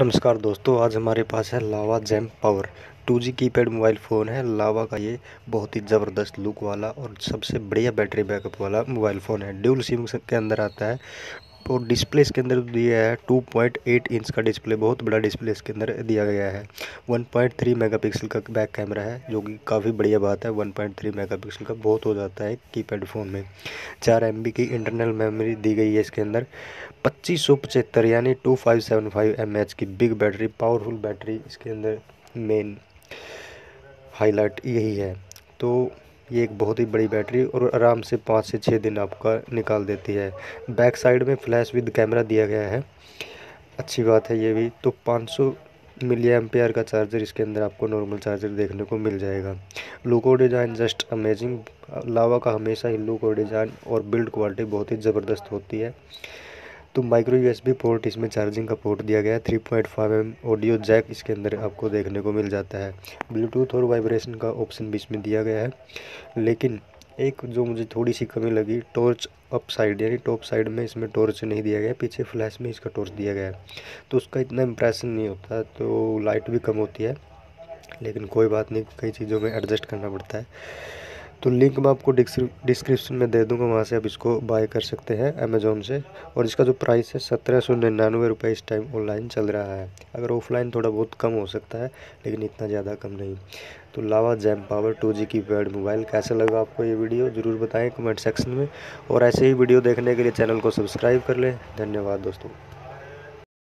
नमस्कार दोस्तों, आज हमारे पास है Lava Gem Power. 2G G keypad mobile phone है। लावा का ये बहुत ही ज़बरदस्त लुक वाला और सबसे बढ़िया बैटरी बैकअप वाला मोबाइल फ़ोन है। ड्यूल सिम के अंदर आता है और डिस्प्ले इसके अंदर दिया है 2.8 इंच का डिस्प्ले बहुत बड़ा डिस्प्ले इसके अंदर दिया गया है। 1.3 मेगापिक्सल का बैक कैमरा है, जो कि काफ़ी बढ़िया बात है। 1.3 मेगापिक्सल का बहुत हो जाता है कीपैड फ़ोन में। चार एम की इंटरनल मेमोरी दी गई है इसके अंदर। पच्चीस यानी टू फाइव की बिग बैटरी पावरफुल बैटरी इसके अंदर मेन हाईलाइट यही है। तो ये एक बहुत ही बड़ी बैटरी और आराम से पाँच से छः दिन आपका निकाल देती है। बैक साइड में फ्लैश विद कैमरा दिया गया है। अच्छी बात है ये भी। तो 500 सौ मिली एम्पेयर का चार्जर इसके अंदर आपको नॉर्मल चार्जर देखने को मिल जाएगा। लुक और डिज़ाइन जस्ट अमेजिंग लावा का हमेशा ही लुक और डिज़ाइन और बिल्ड क्वालिटी बहुत ही ज़बरदस्त होती है। तो माइक्रो यूएसबी पोर्ट इसमें चार्जिंग का पोर्ट दिया गया है। Three point five M audio jack इसके अंदर आपको देखने को मिल जाता है। ब्लूटूथ और वाइब्रेशन का ऑप्शन भी इसमें दिया गया है। लेकिन एक जो मुझे थोड़ी सी कमी लगी टॉर्च अप साइड यानी टॉप साइड में इसमें टॉर्च नहीं दिया गया, पीछे फ्लैश में इसका टॉर्च दिया गया है। तो उसका इतना इम्प्रेशन नहीं होता तो लाइट भी कम होती है। लेकिन कोई बात नहीं, कई चीज़ों में एडजस्ट करना पड़ता है। तो लिंक मैं आपको डिस्क्रिप्शन में दे दूँगा, वहाँ से आप इसको बाय कर सकते हैं अमेज़ोन से। और इसका जो प्राइस है, सत्रह सौ निन्यानवे रुपये इस टाइम ऑनलाइन चल रहा है। अगर ऑफलाइन थोड़ा बहुत कम हो सकता है, लेकिन इतना ज़्यादा कम नहीं। तो Lava Gem Power two G keypad mobile कैसा लगा आपको ये वीडियो ज़रूर बताएँ कमेंट सेक्शन में। और ऐसे ही वीडियो देखने के लिए चैनल को सब्सक्राइब कर लें। धन्यवाद दोस्तों।